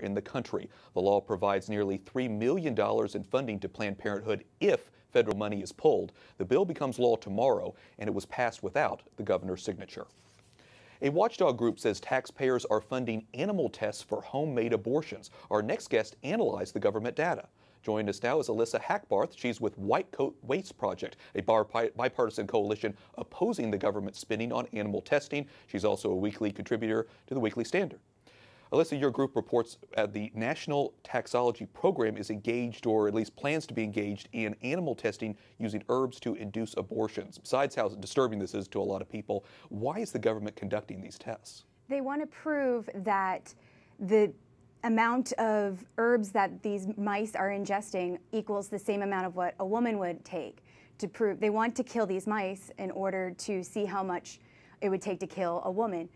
in the country. The law provides nearly $3 million in funding to Planned Parenthood if federal money is pulled. The bill becomes law tomorrow, and it was passed without the governor's signature. A watchdog group says taxpayers are funding animal tests for homemade abortions. Our next guest analyzed the government data. Joining us now is Alyssa Hackbarth. She's with White Coat Waste Project, a bipartisan coalition opposing the government spending on animal testing. She's also a weekly contributor to the Weekly Standard. Alyssa, your group reports uh, the National Toxicology Program is engaged, or at least plans to be engaged, in animal testing using herbs to induce abortions. Besides how disturbing this is to a lot of people, why is the government conducting these tests? They want to prove that the amount of herbs that these mice are ingesting equals the same amount of what a woman would take to prove they want to kill these mice in order to see how much it would take to kill a woman.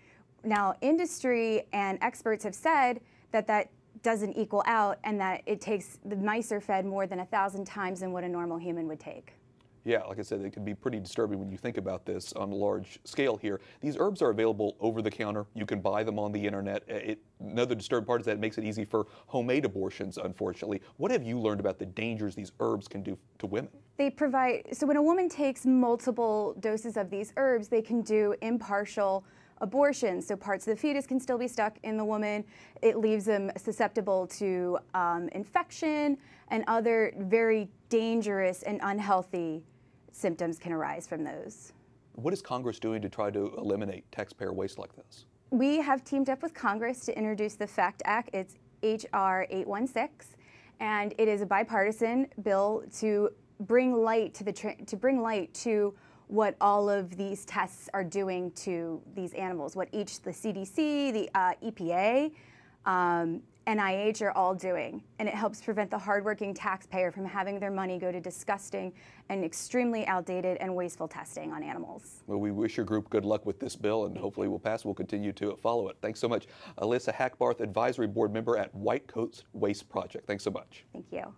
Now, industry and experts have said that that doesn't equal out and that it takes the mice are fed more than a thousand times than what a normal human would take. Yeah, like I said, it can be pretty disturbing when you think about this on a large scale here. These herbs are available over the counter. You can buy them on the internet. Uh, it, another disturbing part is that it makes it easy for homemade abortions, unfortunately. What have you learned about the dangers these herbs can do to women? They provide, so when a woman takes multiple doses of these herbs, they can do impartial abortion. So parts of the fetus can still be stuck in the woman. It leaves them susceptible to um, infection and other very dangerous and unhealthy symptoms can arise from those. What is Congress doing to try to eliminate taxpayer waste like this? We have teamed up with Congress to introduce the FACT Act. It's H.R. 816, and it is a bipartisan bill to bring light to the to bring light to what all of these tests are doing to these animals, what each the CDC, the uh, EPA, um, NIH are all doing. And it helps prevent the hardworking taxpayer from having their money go to disgusting and extremely outdated and wasteful testing on animals. Well, we wish your group good luck with this bill and hopefully we'll pass. We'll continue to follow it. Thanks so much. Alyssa Hackbarth, Advisory Board Member at White Coats Waste Project. Thanks so much. Thank you.